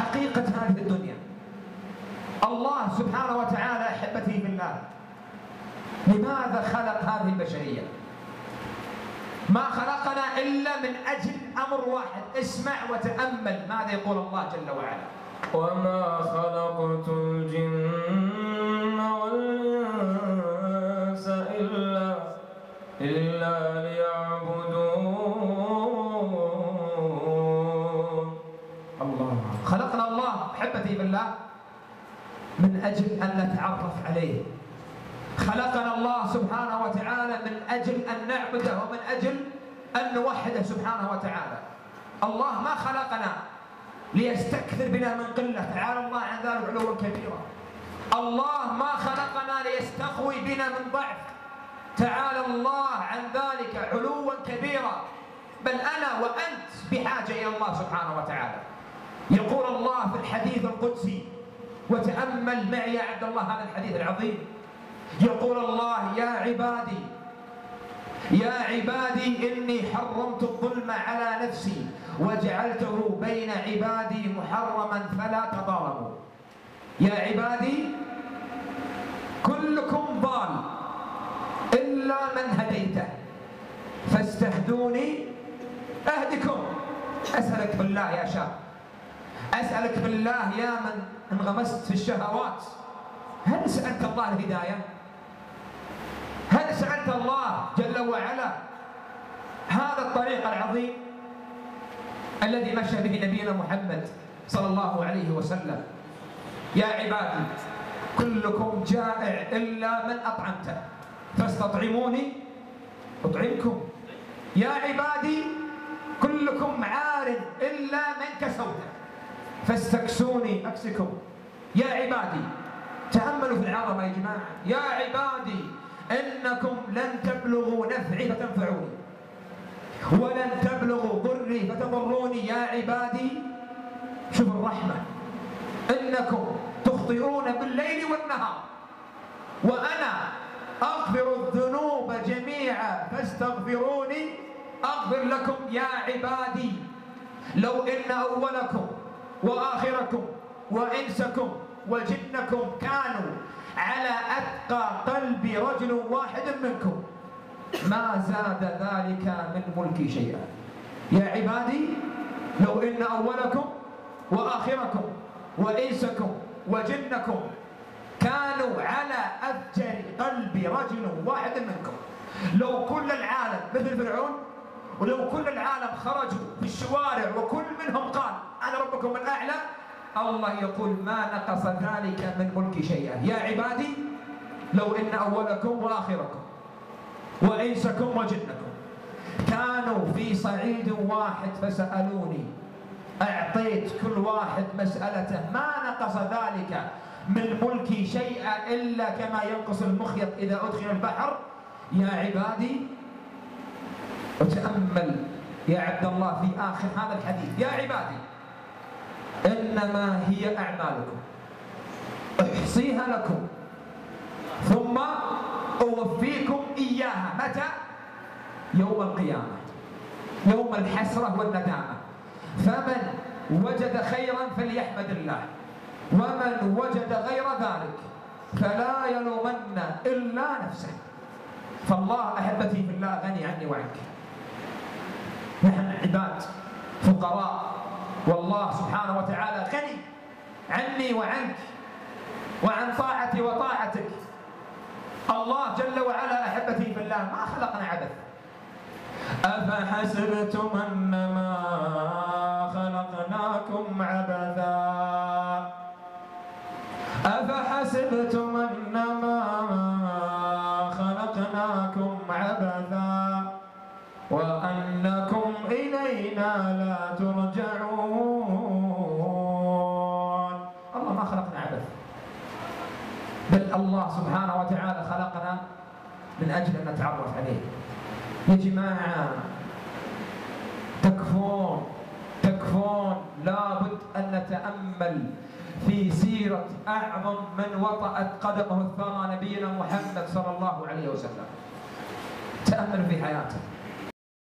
حقيقة هذه الدنيا. الله سبحانه وتعالى أحبتي في الله لماذا خلق هذه البشرية؟ ما خلقنا إلا من أجل أمر واحد اسمع وتأمل ماذا يقول الله جل وعلا. وما خلقت الجن الله خلقنا الله أحبتي بالله من أجل أن نتعرف عليه. خلقنا الله سبحانه وتعالى من أجل أن نعبده ومن أجل أن نوحده سبحانه وتعالى. الله ما خلقنا ليستكثر بنا من قلة. تعالى الله عن ذلك علوا كبيرا الله ما خلقنا ليستقوي بنا من ضعف. تعالى الله عن ذلك علوا كبيرا. بل أنا وأنت بحاجة إلى الله سبحانه وتعالى. يقول الله في الحديث القدسي وتأمل معي يا عبد الله هذا الحديث العظيم. يقول الله يا عبادي يا عبادي إني حرمت الظلم على نفسي وجعلته بين عبادي محرما فلا تظالموا. يا عبادي كلكم ضال إلا من هديته فاستهدوني أهدكم. أسألك بالله يا شاب. أسألك بالله يا من انغمست في الشهوات هل سألت الله الهداية؟ هل سألت الله جل وعلا هذا الطريق العظيم الذي مشى به نبينا محمد صلى الله عليه وسلم؟ يا عبادي كلكم جائع إلا من أطعمته فاستطعموني أطعمكم. يا عبادي كلكم عار إلا من كسوته فاستكسوني أكسكم يا عبادي تأملوا في العظمة يا جماعة. يا عبادي إنكم لن تبلغوا نفعي فتنفعوني. ولن تبلغوا ضري فتضروني. يا عبادي شوف الرحمة. إنكم تخطئون بالليل والنهار. وأنا أغفر الذنوب جميعا فاستغفروني أغفر لكم يا عبادي. لو إن أولكم وآخركم وإنسكم وجنكم كانوا على أتقى قلب رجل واحد منكم. ما زاد ذلك من ملكي شيئا. يا عبادي لو إن أولكم وآخركم وإنسكم وجنكم كانوا على أفجر قلب رجل واحد منكم. لو كل العالم مثل فرعون ولو كل العالم خرجوا في الشوارع وكل منهم قال أنا ربكم الأعلى الله يقول ما نقص ذلك من ملك شيئا. يا عبادي لو إن أولكم وآخركم وإنسكم وجنكم كانوا في صعيد واحد فسألوني أعطيت كل واحد مسألته ما نقص ذلك من ملكي شيئا إلا كما ينقص المخيط إذا أدخل البحر؟ يا عبادي وتأمل يا عبد الله في آخر هذا الحديث. يا عبادي إنما هي أعمالكم. أحصيها لكم. ثم أوفيكم إياها. متى؟ يوم القيامة. يوم الحسرة والندامة. فمن وجد خيرا فليحمد الله. ومن وجد غير ذلك فلا يلومن إلا نفسه. فالله أحبتي في الله غني عني وعنك. نحن عباد فقراء والله سبحانه وتعالى غني عني وعنك وعن طاعتي وطاعتك. الله جل وعلا أحبتي في الله ما خلقنا عبث. أفحسبتم أنما خلقناكم عبثا؟ أفحسبتم بل الله سبحانه وتعالى خلقنا من أجل أن نتعرف عليه. يا جماعة تكفون تكفون. لابد أن نتأمل في سيرة أعظم من وطأت قدمه الثرى نبينا محمد صلى الله عليه وسلم. تأملوا في حياته.